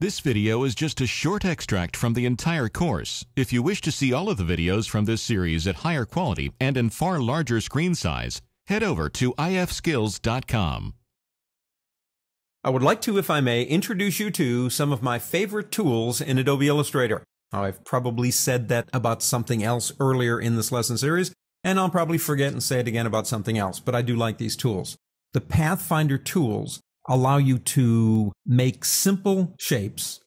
This video is just a short extract from the entire course. If you wish to see all of the videos from this series at higher quality and in far larger screen size, head over to infiniteskills.com. I would like to, if I may, introduce you to some of my favorite tools in Adobe Illustrator. I've probably said that about something else earlier in this lesson series, and I'll probably forget and say it again about something else, but I do like these tools. The Pathfinder tools allow you to make simple shapes,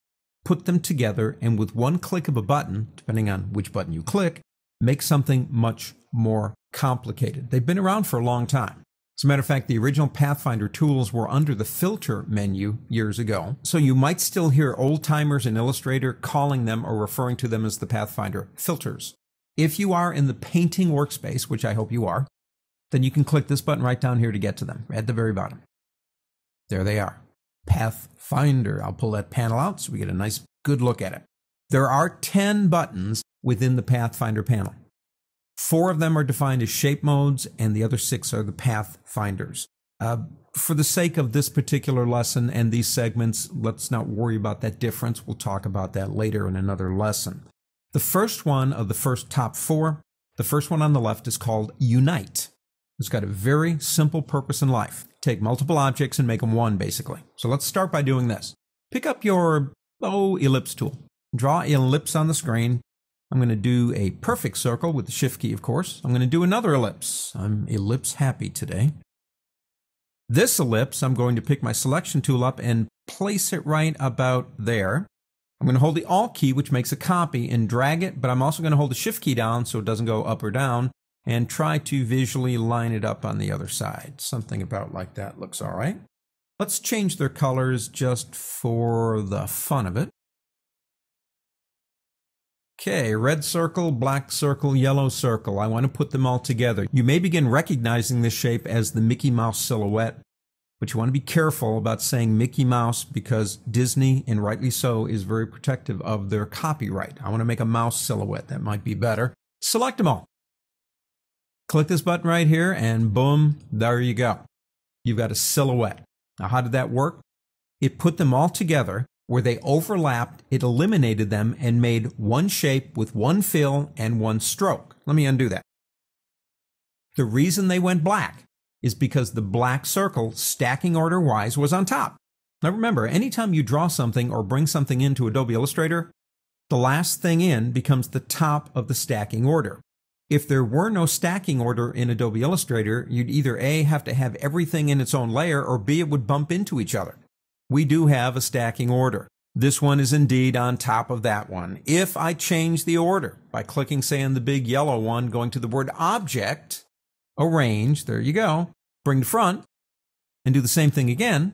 put them together, and with one click of a button, depending on which button you click, make something much more complicated. They've been around for a long time. As a matter of fact, the original Pathfinder tools were under the filter menu years ago. So you might still hear old timers in Illustrator calling them or referring to them as the Pathfinder filters. If you are in the painting workspace, which I hope you are, then you can click this button right down here to get to them at the very bottom. There they are. Pathfinder. I'll pull that panel out so we get a nice good look at it. There are 10 buttons within the Pathfinder panel. Four of them are defined as shape modes, and the other six are the pathfinders. Uh, for the sake of this particular lesson and these segments, let's not worry about that difference. We'll talk about that later in another lesson. The first one of the first top four, the first one on the left is called Unite. It's got a very simple purpose in life. Take multiple objects and make them one, basically. So let's start by doing this. Pick up your, oh, ellipse tool. Draw ellipse on the screen I'm going to do a perfect circle with the shift key, of course. I'm going to do another ellipse. I'm ellipse happy today. This ellipse, I'm going to pick my selection tool up and place it right about there. I'm going to hold the Alt key, which makes a copy, and drag it, but I'm also going to hold the Shift key down so it doesn't go up or down, and try to visually line it up on the other side. Something about like that looks all right. Let's change their colors just for the fun of it. Okay, red circle, black circle, yellow circle. I want to put them all together. You may begin recognizing this shape as the Mickey Mouse silhouette, but you want to be careful about saying Mickey Mouse because Disney, and rightly so, is very protective of their copyright. I want to make a mouse silhouette. That might be better. Select them all. Click this button right here and boom, there you go. You've got a silhouette. Now, how did that work? It put them all together where they overlapped, it eliminated them and made one shape with one fill and one stroke. Let me undo that. The reason they went black is because the black circle, stacking order wise, was on top. Now remember, anytime you draw something or bring something into Adobe Illustrator, the last thing in becomes the top of the stacking order. If there were no stacking order in Adobe Illustrator, you'd either A, have to have everything in its own layer, or B, it would bump into each other we do have a stacking order. This one is indeed on top of that one. If I change the order by clicking, say, on the big yellow one, going to the word object, arrange, there you go, bring to front, and do the same thing again,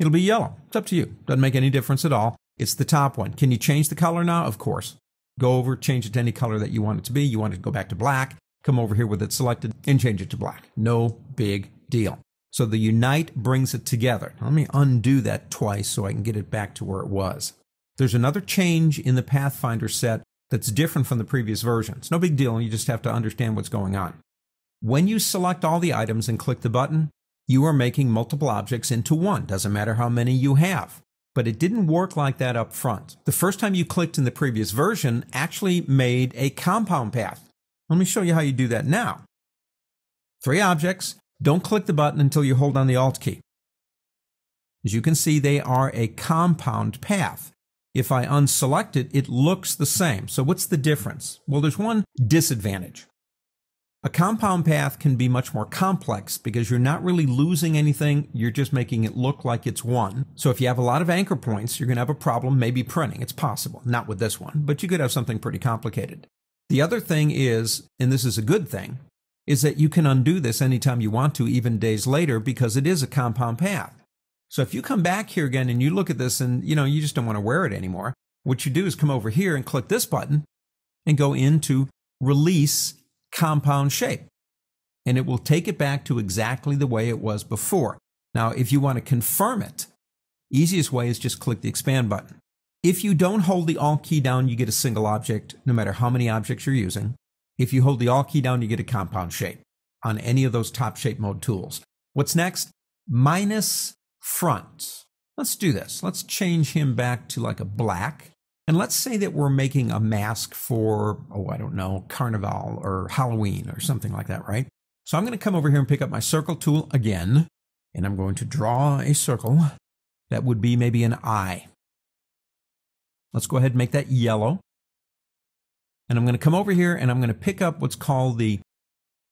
it'll be yellow. It's up to you. Doesn't make any difference at all. It's the top one. Can you change the color now? Of course. Go over, change it to any color that you want it to be. You want it to go back to black. Come over here with it selected and change it to black. No big deal. So the unite brings it together. Let me undo that twice so I can get it back to where it was. There's another change in the Pathfinder set that's different from the previous versions. No big deal, you just have to understand what's going on. When you select all the items and click the button, you are making multiple objects into one. Doesn't matter how many you have. But it didn't work like that up front. The first time you clicked in the previous version actually made a compound path. Let me show you how you do that now. Three objects, don't click the button until you hold on the Alt key. As you can see, they are a compound path. If I unselect it, it looks the same. So what's the difference? Well, there's one disadvantage. A compound path can be much more complex because you're not really losing anything, you're just making it look like it's one. So if you have a lot of anchor points, you're going to have a problem maybe printing. It's possible, not with this one, but you could have something pretty complicated. The other thing is, and this is a good thing, is that you can undo this anytime you want to, even days later, because it is a compound path. So if you come back here again and you look at this and you know you just don't want to wear it anymore, what you do is come over here and click this button and go into release compound shape. And it will take it back to exactly the way it was before. Now, if you want to confirm it, easiest way is just click the expand button. If you don't hold the Alt key down, you get a single object, no matter how many objects you're using. If you hold the Alt key down, you get a compound shape on any of those top shape mode tools. What's next? Minus front. Let's do this. Let's change him back to like a black. And let's say that we're making a mask for, oh, I don't know, Carnival or Halloween or something like that, right? So I'm going to come over here and pick up my circle tool again, and I'm going to draw a circle that would be maybe an eye. Let's go ahead and make that yellow. And I'm going to come over here and I'm going to pick up what's called the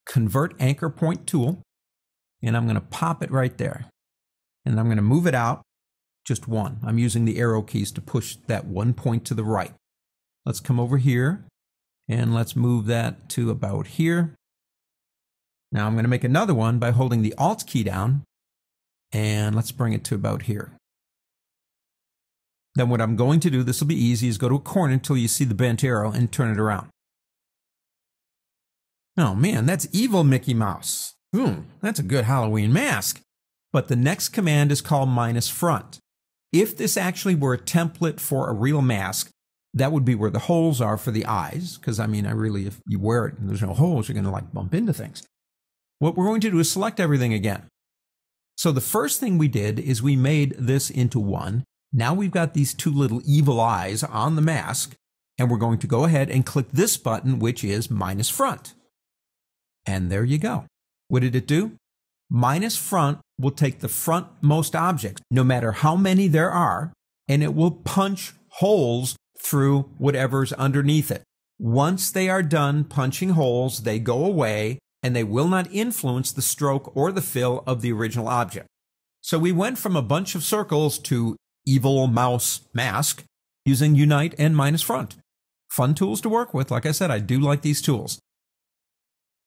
Convert Anchor Point tool, and I'm going to pop it right there. And I'm going to move it out just one. I'm using the arrow keys to push that one point to the right. Let's come over here and let's move that to about here. Now I'm going to make another one by holding the Alt key down and let's bring it to about here. Then what I'm going to do, this will be easy, is go to a corner until you see the bent arrow and turn it around. Oh man, that's evil Mickey Mouse. Hmm, that's a good Halloween mask. But the next command is called minus front. If this actually were a template for a real mask, that would be where the holes are for the eyes. Because I mean, I really, if you wear it and there's no holes, you're going to like bump into things. What we're going to do is select everything again. So the first thing we did is we made this into one. Now we've got these two little evil eyes on the mask, and we're going to go ahead and click this button, which is minus front. And there you go. What did it do? Minus front will take the frontmost objects, no matter how many there are, and it will punch holes through whatever's underneath it. Once they are done punching holes, they go away and they will not influence the stroke or the fill of the original object. So we went from a bunch of circles to evil mouse mask using unite and minus front. Fun tools to work with. Like I said, I do like these tools.